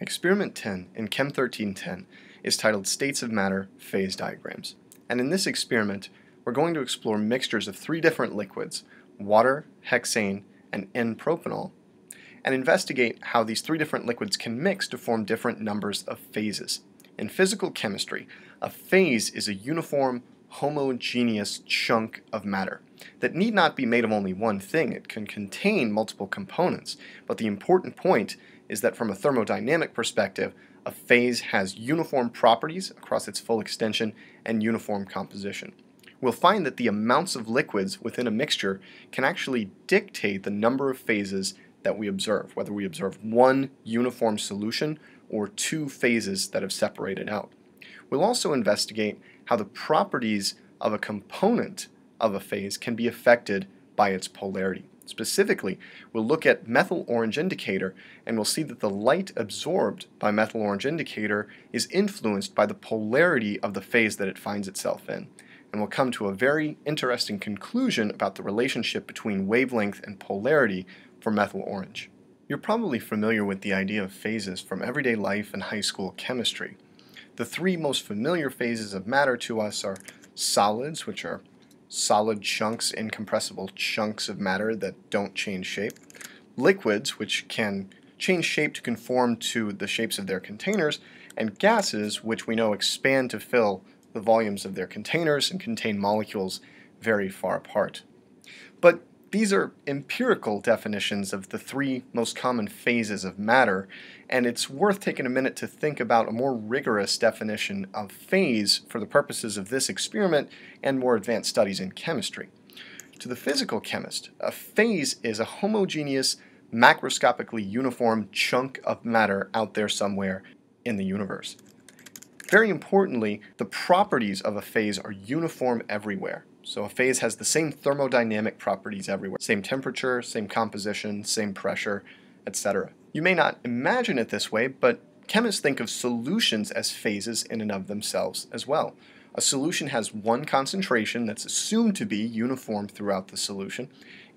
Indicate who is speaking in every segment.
Speaker 1: Experiment 10 in Chem 1310 is titled States of Matter Phase Diagrams. And in this experiment, we're going to explore mixtures of three different liquids, water, hexane, and N-propanol, and investigate how these three different liquids can mix to form different numbers of phases. In physical chemistry, a phase is a uniform, homogeneous chunk of matter that need not be made of only one thing. It can contain multiple components, but the important point is that from a thermodynamic perspective, a phase has uniform properties across its full extension and uniform composition. We'll find that the amounts of liquids within a mixture can actually dictate the number of phases that we observe, whether we observe one uniform solution or two phases that have separated out. We'll also investigate how the properties of a component of a phase can be affected by its polarity. Specifically, we'll look at methyl orange indicator and we'll see that the light absorbed by methyl orange indicator is influenced by the polarity of the phase that it finds itself in. And we'll come to a very interesting conclusion about the relationship between wavelength and polarity for methyl orange. You're probably familiar with the idea of phases from everyday life and high school chemistry. The three most familiar phases of matter to us are solids, which are solid chunks, incompressible chunks of matter that don't change shape, liquids, which can change shape to conform to the shapes of their containers, and gases, which we know expand to fill the volumes of their containers and contain molecules very far apart. But these are empirical definitions of the three most common phases of matter, and it's worth taking a minute to think about a more rigorous definition of phase for the purposes of this experiment and more advanced studies in chemistry. To the physical chemist, a phase is a homogeneous, macroscopically uniform chunk of matter out there somewhere in the universe. Very importantly, the properties of a phase are uniform everywhere. So a phase has the same thermodynamic properties everywhere. Same temperature, same composition, same pressure, etc. You may not imagine it this way, but chemists think of solutions as phases in and of themselves as well. A solution has one concentration that's assumed to be uniform throughout the solution,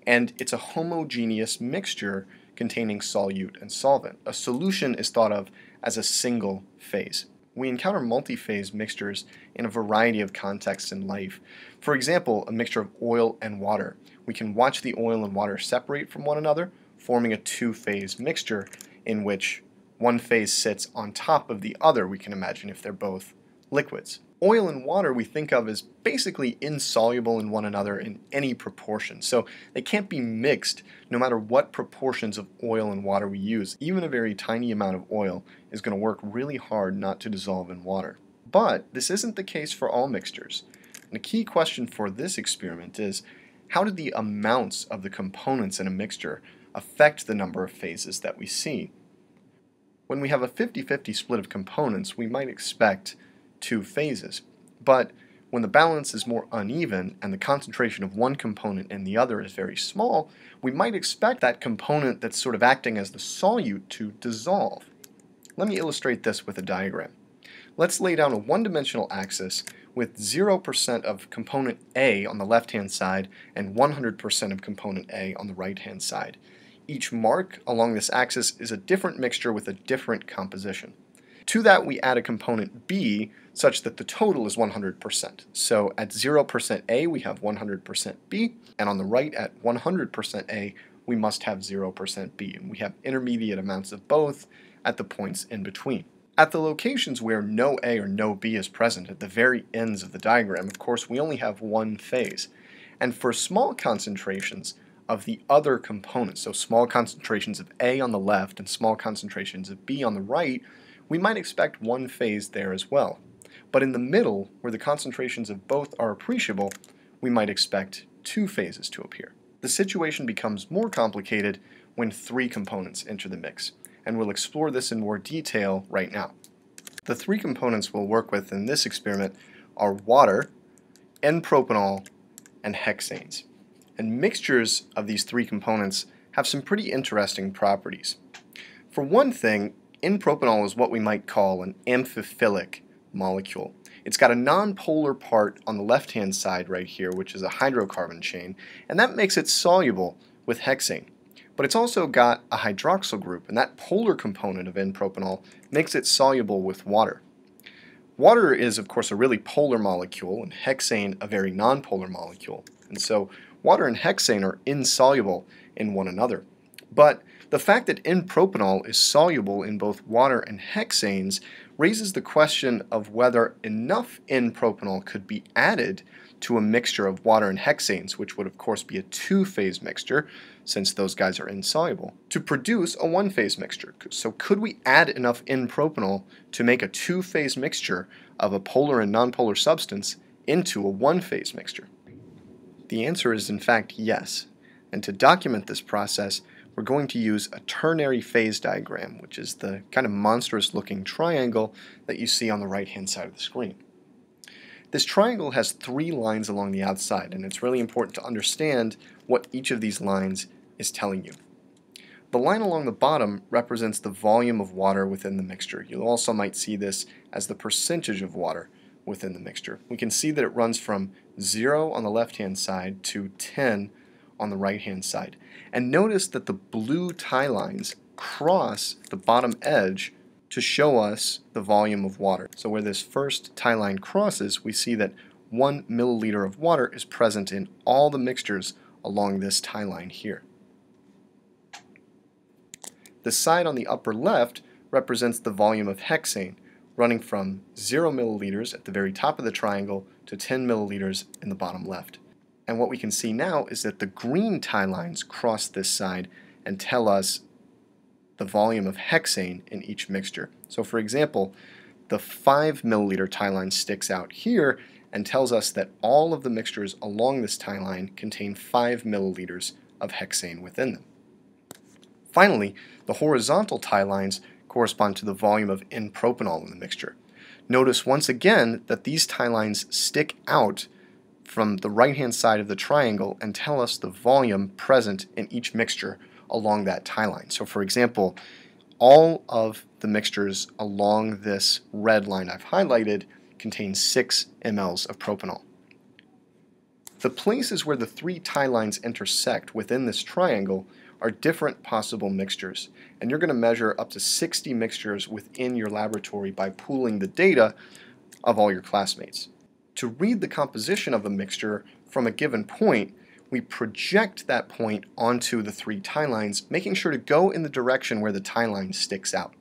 Speaker 1: and it's a homogeneous mixture containing solute and solvent. A solution is thought of as a single phase we encounter multi-phase mixtures in a variety of contexts in life. For example, a mixture of oil and water. We can watch the oil and water separate from one another, forming a two-phase mixture in which one phase sits on top of the other, we can imagine if they're both liquids. Oil and water we think of as basically insoluble in one another in any proportion, so they can't be mixed no matter what proportions of oil and water we use. Even a very tiny amount of oil is going to work really hard not to dissolve in water. But this isn't the case for all mixtures. And the key question for this experiment is, how do the amounts of the components in a mixture affect the number of phases that we see? When we have a 50-50 split of components, we might expect two phases. But when the balance is more uneven and the concentration of one component and the other is very small, we might expect that component that's sort of acting as the solute to dissolve. Let me illustrate this with a diagram. Let's lay down a one-dimensional axis with 0% of component A on the left-hand side and 100% of component A on the right-hand side. Each mark along this axis is a different mixture with a different composition. To that we add a component B such that the total is 100%. So at 0% A we have 100% B, and on the right at 100% A we must have 0% B. And we have intermediate amounts of both at the points in between. At the locations where no A or no B is present at the very ends of the diagram, of course, we only have one phase. And for small concentrations of the other components, so small concentrations of A on the left and small concentrations of B on the right, we might expect one phase there as well. But in the middle, where the concentrations of both are appreciable, we might expect two phases to appear. The situation becomes more complicated when three components enter the mix, and we'll explore this in more detail right now. The three components we'll work with in this experiment are water, N-propanol, and hexanes. And mixtures of these three components have some pretty interesting properties. For one thing, N-propanol is what we might call an amphiphilic molecule. It's got a nonpolar part on the left-hand side right here, which is a hydrocarbon chain, and that makes it soluble with hexane. but it's also got a hydroxyl group, and that polar component of N-propanol makes it soluble with water. Water is, of course, a really polar molecule, and hexane a very nonpolar molecule. And so water and hexane are insoluble in one another. But the fact that N-propanol is soluble in both water and hexanes raises the question of whether enough N-propanol could be added to a mixture of water and hexanes, which would of course be a two-phase mixture, since those guys are insoluble, to produce a one-phase mixture. So could we add enough N-propanol to make a two-phase mixture of a polar and nonpolar substance into a one-phase mixture? The answer is in fact yes, and to document this process, we're going to use a ternary phase diagram, which is the kind of monstrous looking triangle that you see on the right hand side of the screen. This triangle has three lines along the outside, and it's really important to understand what each of these lines is telling you. The line along the bottom represents the volume of water within the mixture. You also might see this as the percentage of water within the mixture. We can see that it runs from 0 on the left-hand side to 10 on the right-hand side. And notice that the blue tie lines cross the bottom edge to show us the volume of water. So where this first tie line crosses, we see that one milliliter of water is present in all the mixtures along this tie line here. The side on the upper left represents the volume of hexane, running from 0 milliliters at the very top of the triangle to 10 milliliters in the bottom left. And what we can see now is that the green tie lines cross this side and tell us the volume of hexane in each mixture. So for example, the 5 milliliter tie line sticks out here and tells us that all of the mixtures along this tie line contain 5 milliliters of hexane within them. Finally, the horizontal tie lines correspond to the volume of N-propanol in the mixture. Notice once again that these tie lines stick out from the right-hand side of the triangle and tell us the volume present in each mixture along that tie line. So for example, all of the mixtures along this red line I've highlighted contain 6 mLs of propanol. The places where the three tie lines intersect within this triangle are different possible mixtures, and you're going to measure up to 60 mixtures within your laboratory by pooling the data of all your classmates. To read the composition of a mixture from a given point, we project that point onto the three tie lines, making sure to go in the direction where the tie line sticks out.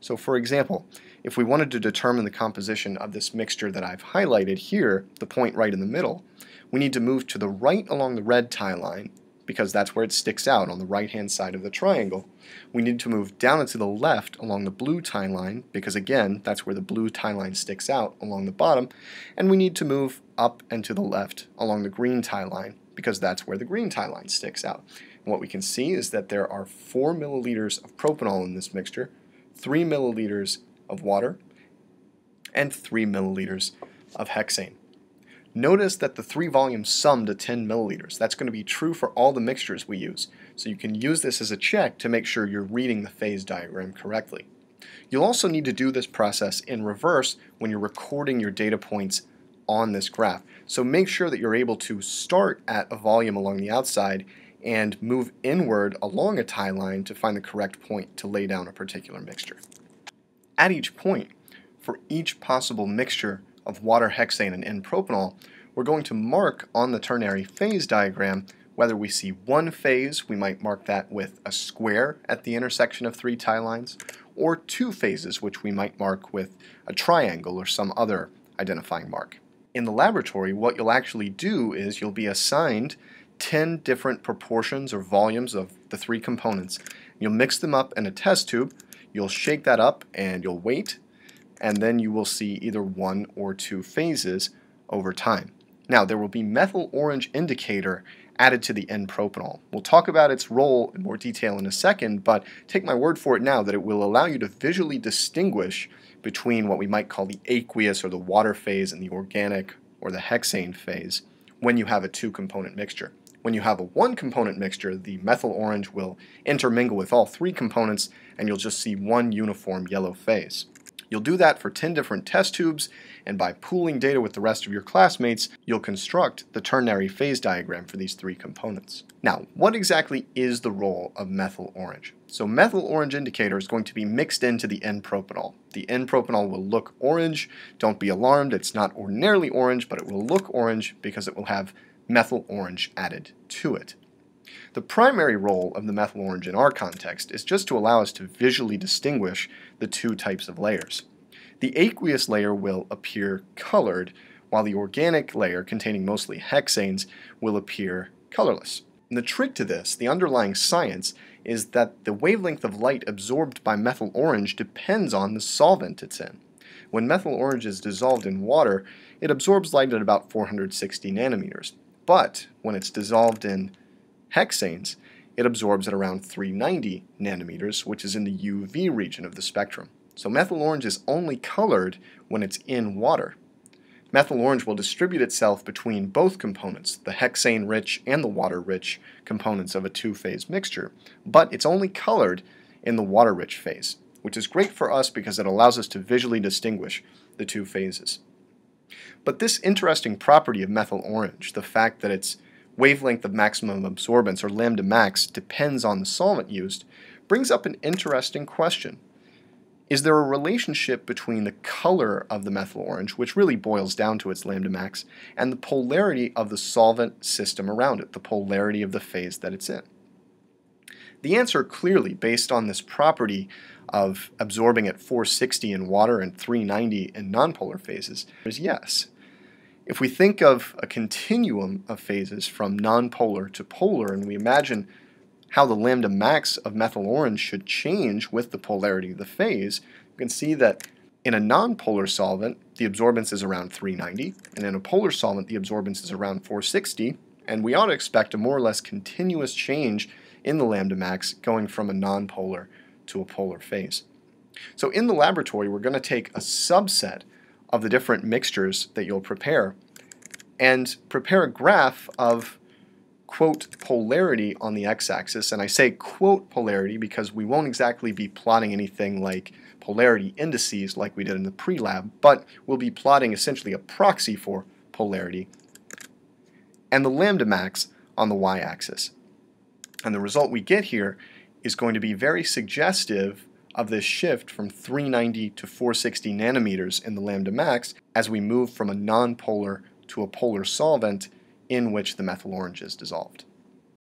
Speaker 1: So for example, if we wanted to determine the composition of this mixture that I've highlighted here, the point right in the middle, we need to move to the right along the red tie line because that's where it sticks out on the right hand side of the triangle. We need to move down and to the left along the blue tie line because again that's where the blue tie line sticks out along the bottom and we need to move up and to the left along the green tie line because that's where the green tie line sticks out. And what we can see is that there are 4 milliliters of propanol in this mixture, 3 milliliters of water, and 3 milliliters of hexane. Notice that the three volumes sum to 10 milliliters. That's going to be true for all the mixtures we use. So you can use this as a check to make sure you're reading the phase diagram correctly. You'll also need to do this process in reverse when you're recording your data points on this graph. So make sure that you're able to start at a volume along the outside and move inward along a tie line to find the correct point to lay down a particular mixture. At each point, for each possible mixture of water hexane and N-propanol, we're going to mark on the ternary phase diagram whether we see one phase, we might mark that with a square at the intersection of three tie lines, or two phases, which we might mark with a triangle or some other identifying mark. In the laboratory, what you'll actually do is you'll be assigned 10 different proportions or volumes of the three components. You'll mix them up in a test tube, you'll shake that up and you'll wait and then you will see either one or two phases over time. Now, there will be methyl orange indicator added to the N-propanol. We'll talk about its role in more detail in a second, but take my word for it now that it will allow you to visually distinguish between what we might call the aqueous or the water phase and the organic or the hexane phase when you have a two-component mixture. When you have a one-component mixture, the methyl orange will intermingle with all three components and you'll just see one uniform yellow phase. You'll do that for 10 different test tubes, and by pooling data with the rest of your classmates, you'll construct the ternary phase diagram for these three components. Now, what exactly is the role of methyl orange? So methyl orange indicator is going to be mixed into the N-propanol. The N-propanol will look orange. Don't be alarmed, it's not ordinarily orange, but it will look orange because it will have methyl orange added to it. The primary role of the methyl orange in our context is just to allow us to visually distinguish the two types of layers. The aqueous layer will appear colored, while the organic layer, containing mostly hexanes, will appear colorless. And the trick to this, the underlying science, is that the wavelength of light absorbed by methyl orange depends on the solvent it's in. When methyl orange is dissolved in water, it absorbs light at about 460 nanometers. But when it's dissolved in hexanes, it absorbs at around 390 nanometers, which is in the UV region of the spectrum. So methyl orange is only colored when it's in water. Methyl orange will distribute itself between both components, the hexane-rich and the water-rich components of a two-phase mixture, but it's only colored in the water-rich phase, which is great for us because it allows us to visually distinguish the two phases. But this interesting property of methyl orange, the fact that its wavelength of maximum absorbance, or lambda max, depends on the solvent used, brings up an interesting question. Is there a relationship between the color of the methyl orange, which really boils down to its lambda max, and the polarity of the solvent system around it, the polarity of the phase that it's in? The answer clearly, based on this property of absorbing at 460 in water and 390 in nonpolar phases, is yes. If we think of a continuum of phases from nonpolar to polar, and we imagine how the lambda max of methyl orange should change with the polarity of the phase, you can see that in a nonpolar solvent, the absorbance is around 390, and in a polar solvent, the absorbance is around 460, and we ought to expect a more or less continuous change in the lambda max going from a nonpolar to a polar phase. So in the laboratory, we're going to take a subset of the different mixtures that you'll prepare. And prepare a graph of quote polarity on the x-axis. And I say quote polarity because we won't exactly be plotting anything like polarity indices like we did in the pre-lab but we'll be plotting essentially a proxy for polarity and the lambda max on the y-axis. And the result we get here is going to be very suggestive of this shift from 390 to 460 nanometers in the lambda max as we move from a nonpolar to a polar solvent in which the methyl orange is dissolved.